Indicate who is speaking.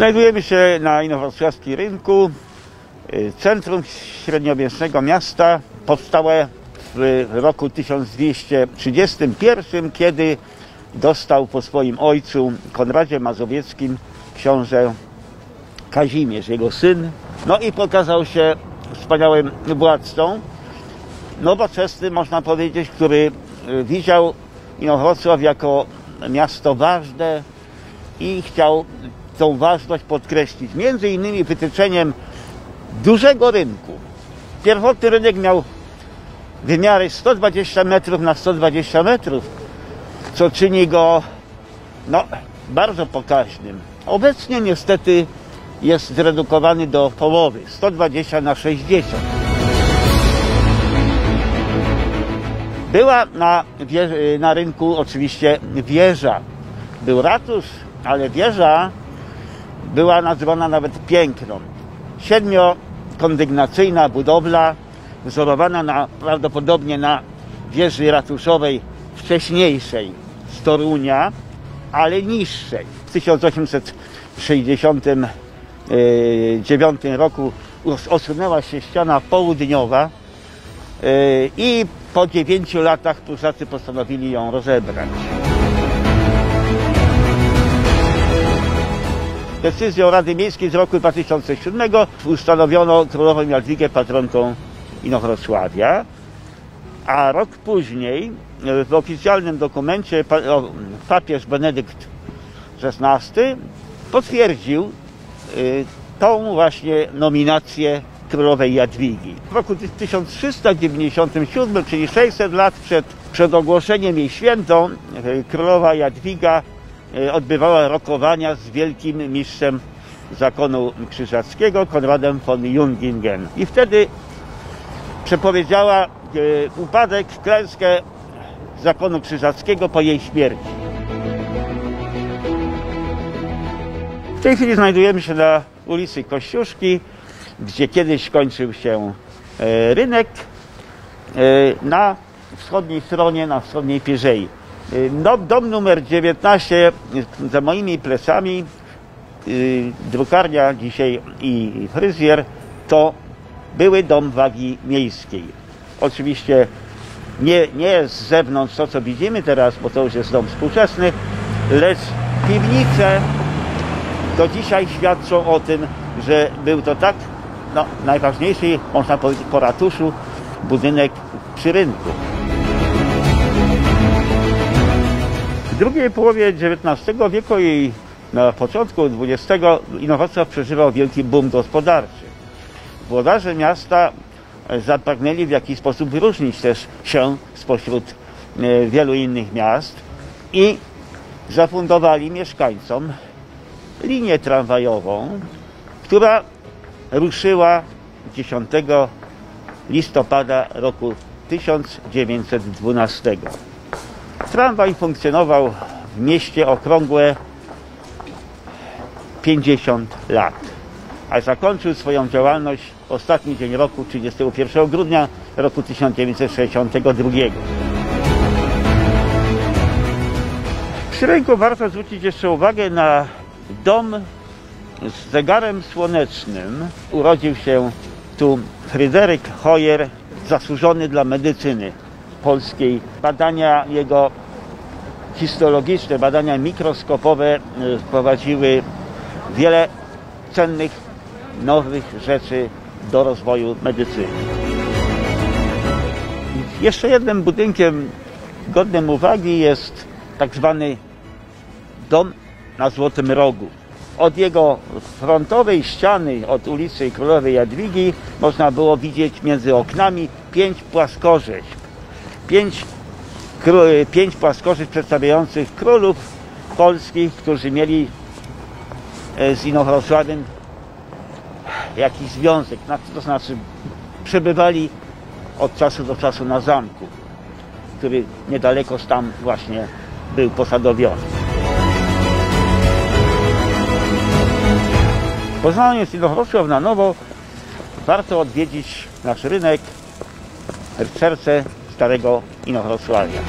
Speaker 1: Znajdujemy się na inowrocławskim rynku, y, centrum średniowiecznego miasta, powstałe w roku 1231, kiedy dostał po swoim ojcu Konradzie Mazowieckim książę Kazimierz, jego syn. No i pokazał się wspaniałym władcą, nowoczesny można powiedzieć, który y, widział Inowrocław jako miasto ważne i chciał tą ważność podkreślić. Między innymi wytyczeniem dużego rynku. Pierwotny rynek miał wymiary 120 metrów na 120 metrów, co czyni go no, bardzo pokaźnym. Obecnie niestety jest zredukowany do połowy, 120 na 60. Była na, na rynku oczywiście wieża. Był ratusz, ale wieża była nazwana nawet piękną. Siedmiokondygnacyjna budowla, wzorowana na, prawdopodobnie na wieży ratuszowej wcześniejszej z Torunia, ale niższej. W 1869 roku osunęła się ściana południowa yy, i po dziewięciu latach Prusacy postanowili ją rozebrać. Decyzją Rady Miejskiej z roku 2007 ustanowiono królową Jadwigę patronką Inowrocławia, a rok później w oficjalnym dokumencie papież Benedykt XVI potwierdził y, tą właśnie nominację królowej Jadwigi. W roku 1397, czyli 600 lat przed, przed ogłoszeniem jej świętą, y, królowa Jadwiga odbywała rokowania z wielkim mistrzem zakonu krzyżackiego, Konradem von Jungingen. I wtedy przepowiedziała upadek, klęskę zakonu krzyżackiego po jej śmierci. W tej chwili znajdujemy się na ulicy Kościuszki, gdzie kiedyś kończył się e, rynek e, na wschodniej stronie, na wschodniej pierzei. No, dom numer 19 za moimi plecami, drukarnia dzisiaj i fryzjer, to były dom wagi miejskiej. Oczywiście nie, nie z zewnątrz to, co widzimy teraz, bo to już jest dom współczesny, lecz piwnice do dzisiaj świadczą o tym, że był to tak no, najważniejszy, można powiedzieć, po ratuszu budynek przy rynku. Drugiej połowie XIX wieku i na początku XX Inowrocław przeżywał wielki boom gospodarczy. Włodarze miasta zapragnęli w jakiś sposób wyróżnić też się spośród e, wielu innych miast i zafundowali mieszkańcom linię tramwajową, która ruszyła 10 listopada roku 1912. Tramwaj funkcjonował w mieście okrągłe 50 lat, a zakończył swoją działalność ostatni dzień roku 31 grudnia roku 1962. Przy rynku warto zwrócić jeszcze uwagę na dom z zegarem słonecznym. Urodził się tu Fryderyk Hoyer, zasłużony dla medycyny polskiej. Badania jego histologiczne, badania mikroskopowe e, wprowadziły wiele cennych, nowych rzeczy do rozwoju medycyny. Jeszcze jednym budynkiem godnym uwagi jest tak zwany dom na Złotym Rogu. Od jego frontowej ściany, od ulicy Królowej Jadwigi, można było widzieć między oknami pięć płaskorzeźb. Pięć, pięć płaskorzeźb przedstawiających królów polskich, którzy mieli e, z Inowrocławiem jakiś związek, to znaczy przebywali od czasu do czasu na zamku, który niedaleko tam właśnie był posadowiony. Poznając Inowrocław na nowo, warto odwiedzić nasz rynek, serce starego Inowrocławia.